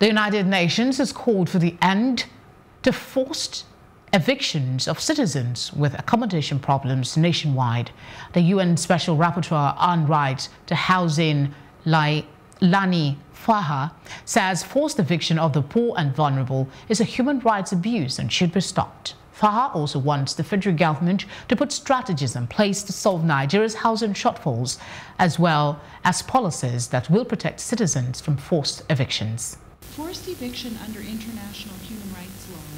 The United Nations has called for the end to forced evictions of citizens with accommodation problems nationwide. The UN Special Rapporteur on Rights to Housing, Lai Lani Faha, says forced eviction of the poor and vulnerable is a human rights abuse and should be stopped. Farha also wants the federal government to put strategies in place to solve Nigeria's housing shortfalls, as well as policies that will protect citizens from forced evictions forced eviction under international human rights law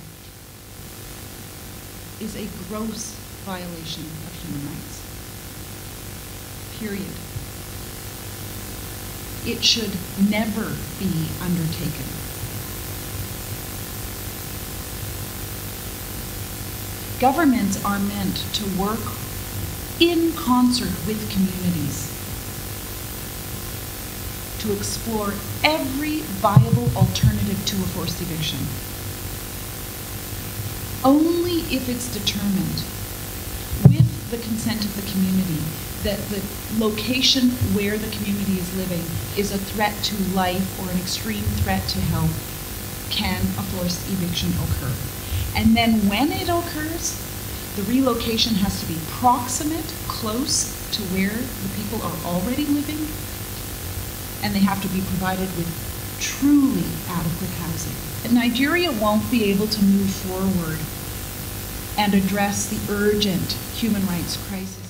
is a gross violation of human rights. Period. It should never be undertaken. Governments are meant to work in concert with communities to explore every viable alternative to a forced eviction. Only if it's determined with the consent of the community that the location where the community is living is a threat to life or an extreme threat to health can a forced eviction occur. And then when it occurs, the relocation has to be proximate, close to where the people are already living, and they have to be provided with truly adequate housing. Nigeria won't be able to move forward and address the urgent human rights crisis